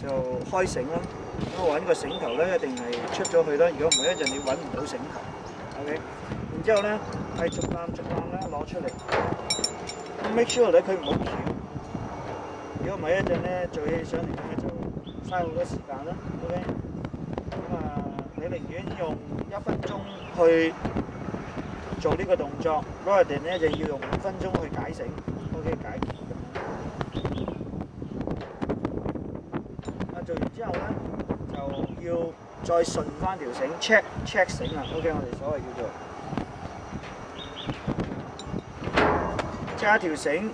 就開繩啦。咁我揾個繩頭咧，一定係出咗去啦。如果唔係一陣你揾唔到繩頭。OK，然之後咧係逐攬逐攬咧攞出嚟。咁 make sure 咧佢唔好翹。如果唔係一陣咧做起上嚟咧就嘥好多時間啦。OK，咁啊你寧願用一分鐘去做呢個動作，rather than 咧就要用五分鐘去解繩。OK 解結咁樣。啊做完之後咧就要再順翻條繩 check check 繩啊。OK 我哋所謂叫做 check 下條繩。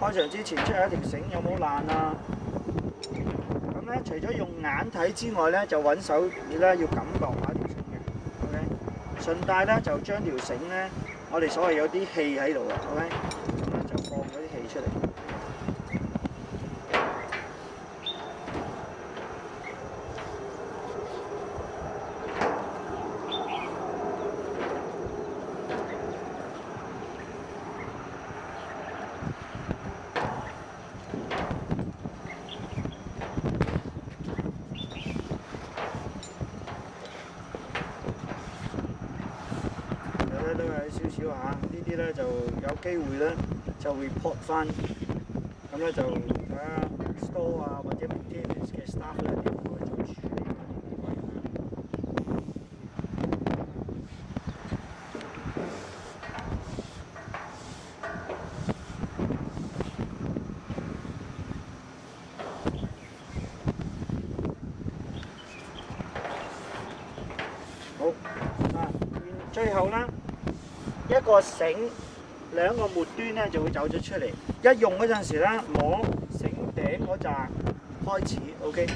開場之前 check 下條繩有冇爛啊。咁咧除咗用眼睇之外咧，就揾手咧要感覺下條繩嘅。OK，順帶咧就將條繩咧，我哋所謂有啲氣喺度啊。OK，咁咧就放嗰啲氣出嚟。咧都係少少嚇，呢啲咧就有機會咧就 report 翻，咁咧就睇下 store 啊或者 maintenance 嘅 staff 咧點樣去做處理呢啲位啦。好啊，最後咧一個繩兩個末端咧就會走咗出嚟，一用嗰陣時咧摸繩頂嗰扎開始，OK。